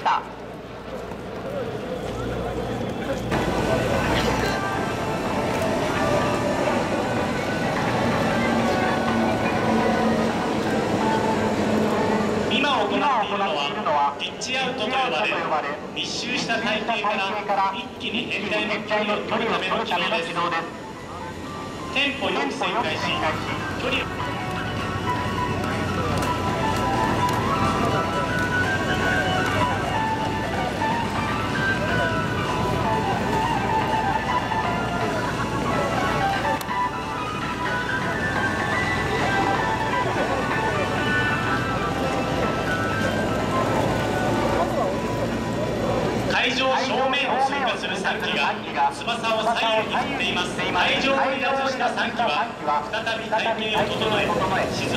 でした。今行っているのはピッチアウトと呼ばれ密集した体型から一気に変態の距離を取るための軌道ですテンポよく旋回し距離を会場正面を通過する3機が翼を左右に振っています。会場を離脱した3機は再び体形を整え静